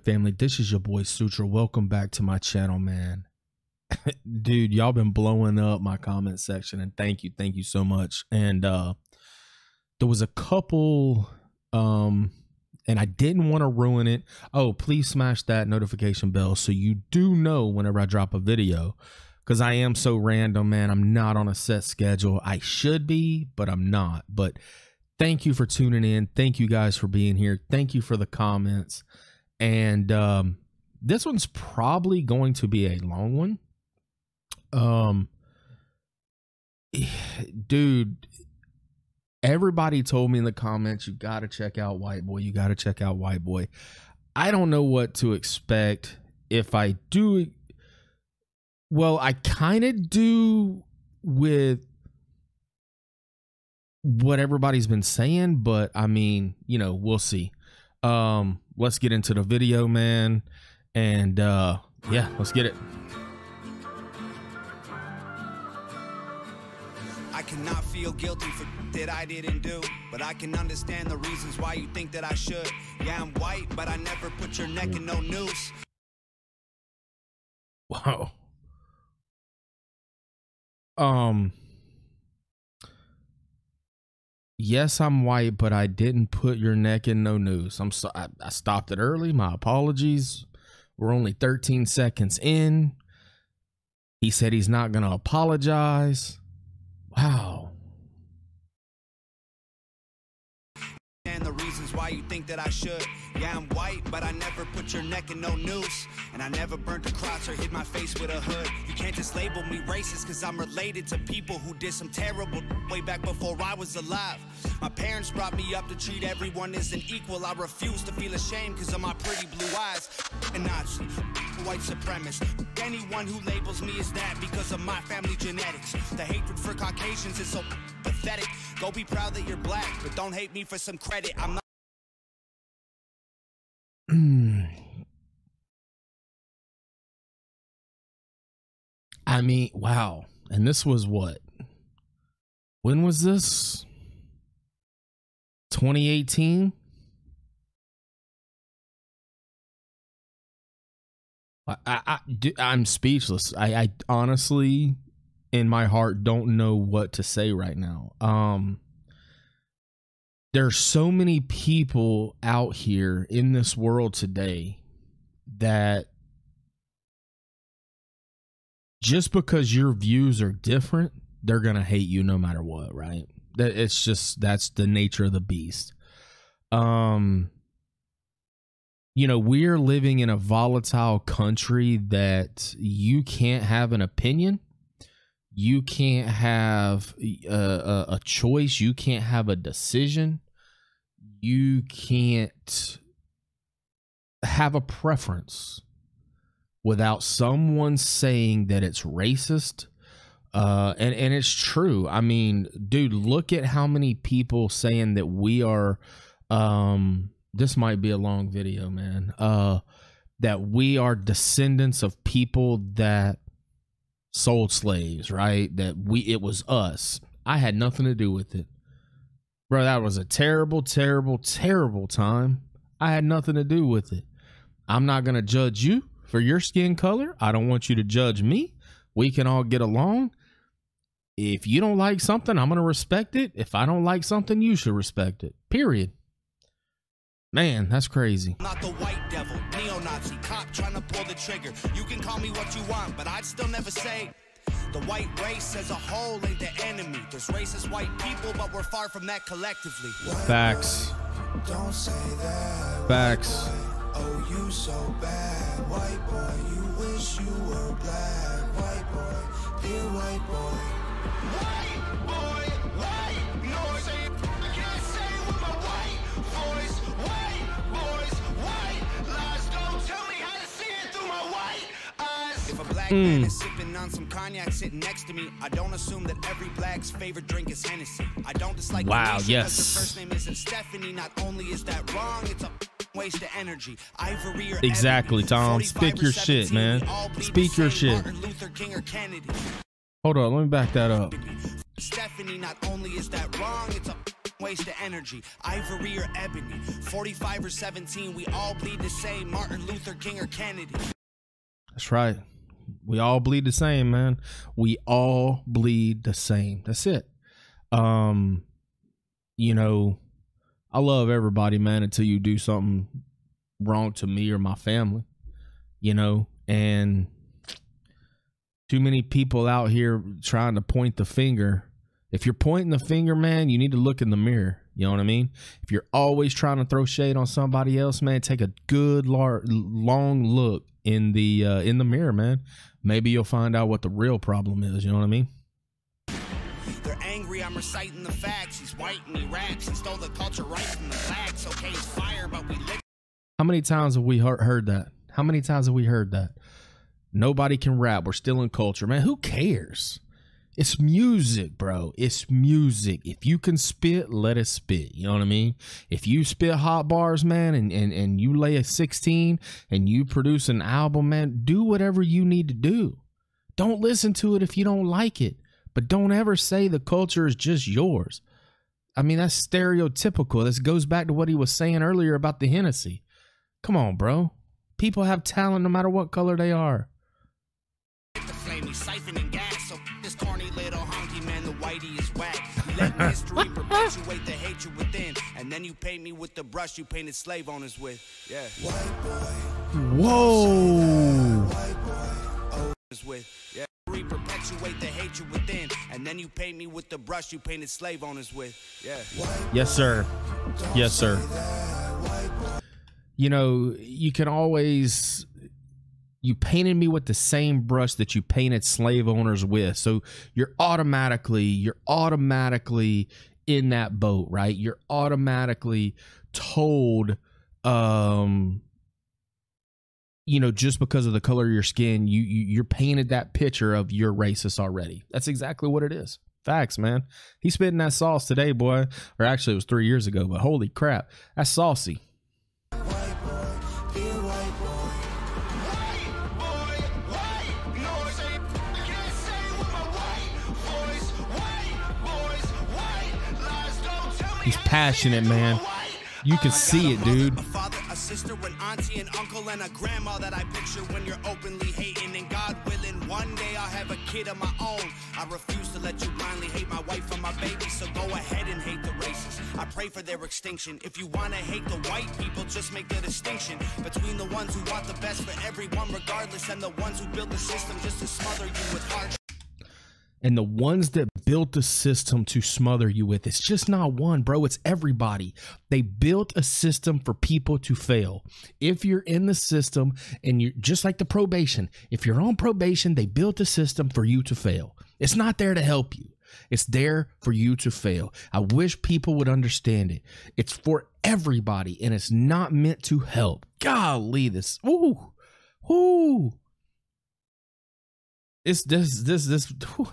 family. This is your boy Sutra. Welcome back to my channel, man. Dude, y'all been blowing up my comment section and thank you. Thank you so much. And uh there was a couple um and I didn't want to ruin it. Oh, please smash that notification bell so you do know whenever I drop a video cuz I am so random, man. I'm not on a set schedule. I should be, but I'm not. But thank you for tuning in. Thank you guys for being here. Thank you for the comments. And um, this one's probably going to be a long one. Um, dude, everybody told me in the comments, you got to check out White Boy. You got to check out White Boy. I don't know what to expect if I do. Well, I kind of do with what everybody's been saying, but I mean, you know, we'll see. Um, let's get into the video, man. And uh yeah, let's get it. I cannot feel guilty for that I didn't do, but I can understand the reasons why you think that I should. Yeah, I'm white, but I never put your neck in no noose. Wow. Um yes, I'm white, but I didn't put your neck in no noose. I'm so I, I stopped it early. My apologies. We're only 13 seconds in. He said he's not to apologize. Wow. Reasons why you think that I should. Yeah, I'm white, but I never put your neck in no noose. And I never burnt a cross or hid my face with a hood. You can't just label me racist, cause I'm related to people who did some terrible way back before I was alive. My parents brought me up to treat everyone as an equal. I refuse to feel ashamed cause of my pretty blue eyes. And Nazi, white supremacist. Anyone who labels me as that because of my family genetics. The hatred for Caucasians is so pathetic. Go be proud that you're black, but don't hate me for some credit. I'm not. I mean, wow. And this was what? When was this? 2018? I, I, I, am speechless. I, I honestly, in my heart, don't know what to say right now. Um, there's so many people out here in this world today that just because your views are different, they're gonna hate you no matter what, right? That it's just that's the nature of the beast. Um you know, we're living in a volatile country that you can't have an opinion. You can't have a, a, a choice. You can't have a decision. You can't have a preference without someone saying that it's racist. Uh, and, and it's true. I mean, dude, look at how many people saying that we are, um, this might be a long video, man. Uh, that we are descendants of people that sold slaves, right? That we, it was us. I had nothing to do with it. Bro, that was a terrible, terrible, terrible time. I had nothing to do with it. I'm not going to judge you for your skin color. I don't want you to judge me. We can all get along. If you don't like something, I'm going to respect it. If I don't like something, you should respect it. Period. Man, that's crazy. Not the white devil, neo-Nazi, cop trying to pull the trigger. You can call me what you want, but I'd still never say the white race as a whole ain't the enemy. There's racist white people, but we're far from that collectively. Facts. Don't say that. Facts. Oh, you so bad, white boy. You wish you were black, white boy. Dear white boy. White boy, eyes. If a black man is sipping on some cognac sitting next to me, I don't assume that every black's favorite drink is Hennessy. I don't dislike Wow, yes. her first name isn't Stephanie. Not only is that wrong, it's a waste of energy. Ivory or Exactly, Tom. 45 Speak your shit, man. we all bleed Speak your shit. Martin Luther King or Kennedy. Hold on, let me back that up. Stephanie, not only is that wrong, it's a waste of energy. Ivory or ebony, 45 or 17, we all bleed the same. Martin Luther King or Kennedy. That's right. We all bleed the same, man. We all bleed the same. That's it. Um, you know, I love everybody, man, until you do something wrong to me or my family. You know, and too many people out here trying to point the finger. If you're pointing the finger, man, you need to look in the mirror. You know what I mean? If you're always trying to throw shade on somebody else, man, take a good lar- long look in the uh, in the mirror, man. Maybe you'll find out what the real problem is. You know what I mean? They're angry, I'm reciting the facts. He's white and he raps and stole the culture right from the blacks. Okay, he's fire, but we live. How many times have we heard, heard that? How many times have we heard that? Nobody can rap. We're still in culture, man. Who cares? It's music, bro. It's music. If you can spit, let it spit. You know what I mean? If you spit hot bars, man, and, and, and you lay a 16 and you produce an album, man, do whatever you need to do. Don't listen to it if you don't like it. But don't ever say the culture is just yours. I mean, that's stereotypical. This goes back to what he was saying earlier about the Hennessy. Come on, bro. People have talent no matter what color they are. Let history perpetuate the hatred within. And then you paint me with the brush you painted slave owners with. Yeah. Whoa. Is with. Yeah. History Perpetuate the hatred within. And then you paint me with the brush you painted slave owners with. Yeah. Yes, sir. Yes, sir. You know, you can always you painted me with the same brush that you painted slave owners with. So you're automatically you're automatically in that boat, right? You're automatically told um you know just because of the color of your skin you, you you're painted that picture of you're racist already. That's exactly what it is. Facts man. He's spitting that sauce today boy. Or actually it was three years ago but holy crap that's saucy he's passionate man you can see it dude A father, a sister, an auntie, an uncle, and a grandma that I picture when you're openly hating. And God willing, one day I'll have a kid of my own. I refuse to let you blindly hate my wife and my baby, so go ahead and hate the races. I pray for their extinction. If you wanna hate the white people, just make the distinction between the ones who want the best for everyone, regardless, and the ones who build the system just to smother you with. And the ones that built the system to smother you with it's just not one bro it's everybody. They built a system for people to fail. If you're in the system and you're just like the probation if you're on probation they built a system for you to fail. It's not there to help you. It's there for you to fail. I wish people would understand it. It's for everybody and it's not meant to help. Golly this ooh ooh it's this this this whew.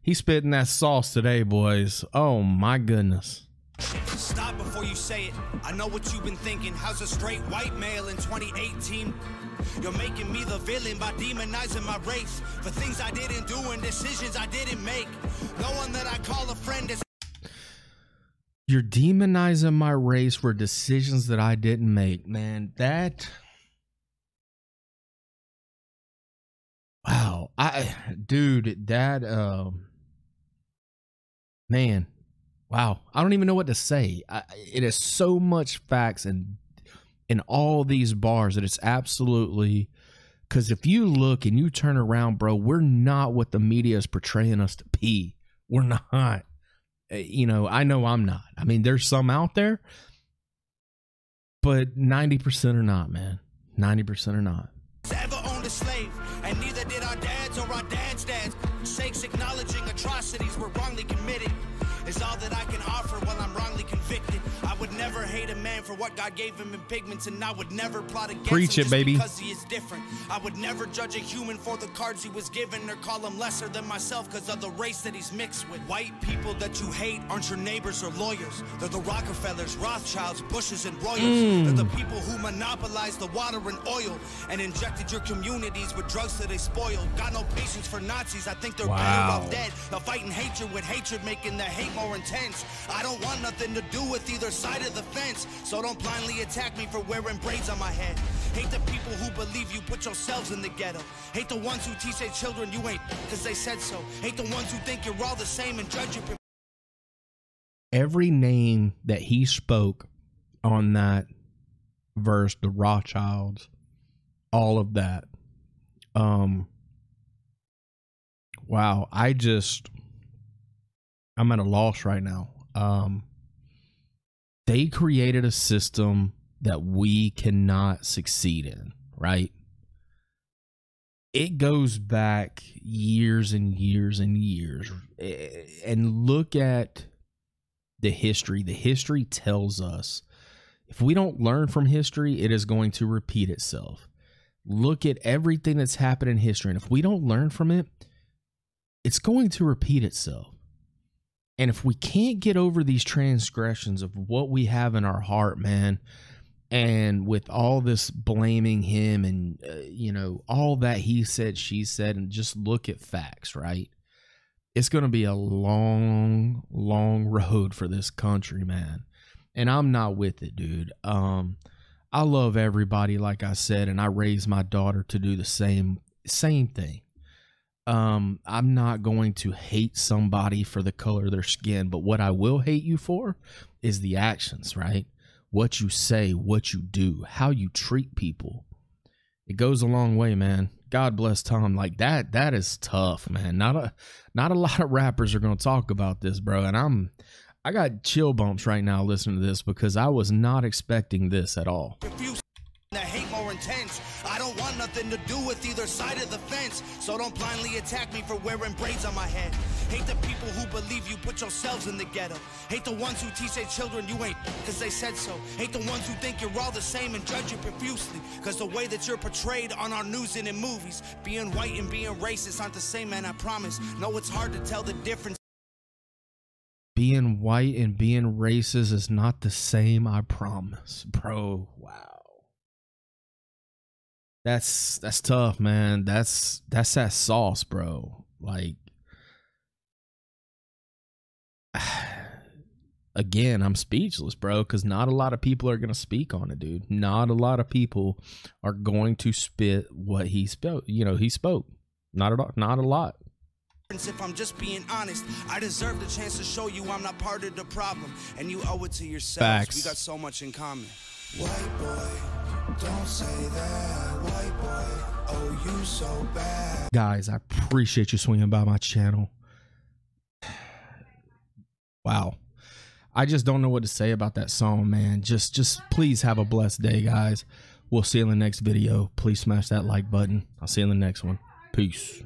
he's spitting that sauce today boys oh my goodness Stop before you say it. I know what you've been thinking. How's a straight white male in 2018? You're making me the villain by demonizing my race for things I didn't do and decisions I didn't make. No one that I call a friend is you're demonizing my race for decisions that i didn't make man that wow i dude that um man wow i don't even know what to say I, it is so much facts and in all these bars that it's absolutely because if you look and you turn around bro we're not what the media is portraying us to be we're not Uh, you know i know i'm not i mean there's some out there but 90% are not man 90% are not. Ever owned a slave, acknowledging atrocities were wrongly committed is all that I can offer never hate a man for what God gave him in pigments, and I would never plot against Preach him it, baby. because he is different. I would never judge a human for the cards he was given or call him lesser than myself because of the race that he's mixed with. White people that you hate aren't your neighbors or lawyers. They're the Rockefellers, Rothschilds, Bushes, and Royals. Mm. They're the people who monopolized the water and oil and injected your communities with drugs that they spoiled. Got no patience for Nazis. I think they're Wow. better off dead. They're fighting hatred with hatred, making the hate more intense. I don't want nothing to do with either side of the fence. So don't blindly attack me for wearing braids on my head. Hate the people who believe you put yourselves in the ghetto. Hate the ones who teach their children you ain't because they said so. Hate the ones who think you're all the same and judge you. every name that he spoke on that verse, the Rothschilds, all of that. Um wow, I just I'm at a loss right now. Um they created a system that we cannot succeed in, right? It goes back years and years and years. And look at the history. The history tells us if we don't learn from history, it is going to repeat itself. Look at everything that's happened in history. And if we don't learn from it, it's going to repeat itself. And if we can't get over these transgressions of what we have in our heart, man, and with all this blaming him and, uh, you know, all that he said, she said, and just look at facts, right? it's going to be a long long road for this country man. And i'm not with it dude. Um i love everybody like i said and i raised my daughter to do the same same thing um i'm not going to hate somebody for the color of their skin but what i will hate you for is the actions right? What you say what you do how you treat people. It goes a long way man. God bless tom. Like that that is tough man. Not a not a lot of rappers are going to talk about this bro. And i'm i got chill bumps right now listening to this because i was not expecting this at all nothing to do with either side of the fence. So don't blindly attack me for wearing braids on my head. Hate the people who believe you put yourselves in the ghetto. Hate the ones who teach their children you ain't because they said so. Hate the ones who think you're all the same and judge you profusely. Cause the way that you're portrayed on our news and in movies, being white and being racist aren't the same, man, I promise. No, it's hard to tell the difference. being white and being racist is not the same i promise bro wow that's that's tough man that's that's that sauce bro like again i'm speechless bro because not a lot of people are gonna speak on it dude not a lot of people are going to spit what he spoke you know he spoke not at all not a lot If I'm just being honest, I deserve the chance to show you I'm not part of the problem. And you owe it to yourselves. Facts. We got so much in common. White boy, don't say that. White boy, oh you so bad. guys i appreciate you swinging by my channel. Wow. I just don't know what to say about that song man. Just just please have a blessed day guys. We'll see you in the next video. Please smash that like button. I'll see you in the next one. Peace